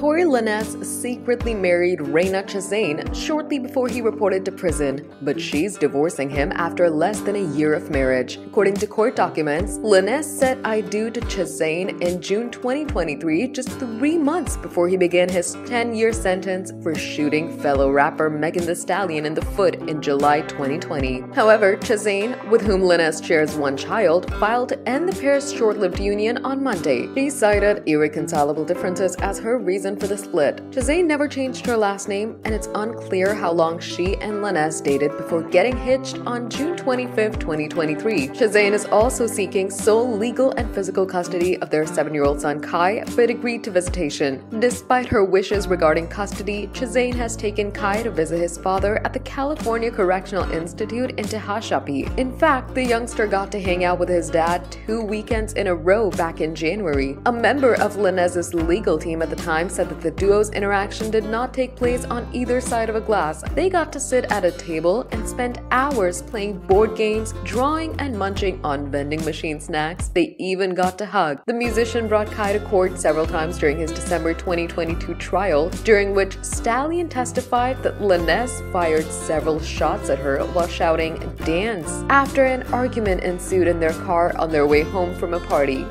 Tory Lanez secretly married Raina Chassagne shortly before he reported to prison, but she's divorcing him after less than a year of marriage. According to court documents, Lanez said I do to Chassagne in June 2023, just three months before he began his 10-year sentence for shooting fellow rapper Megan Thee Stallion in the foot in July 2020. However, Chassagne, with whom Lanez shares one child, filed to end the pair's short-lived union on Monday. She cited irreconcilable differences as her reason for the split. Chassagne never changed her last name, and it's unclear how long she and Lanez dated before getting hitched on June 25, 2023. Chassagne is also seeking sole legal and physical custody of their seven-year-old son Kai, but agreed to visitation. Despite her wishes regarding custody, Chassagne has taken Kai to visit his father at the California Correctional Institute in Tehachapi. In fact, the youngster got to hang out with his dad two weekends in a row back in January. A member of Lanez's legal team at the time said that the duo's interaction did not take place on either side of a glass. They got to sit at a table and spend hours playing board games, drawing, and munching on vending machine snacks. They even got to hug. The musician brought Kai to court several times during his December 2022 trial, during which Stallion testified that Lanez fired several shots at her while shouting, Dance, after an argument ensued in their car on their way home from a party.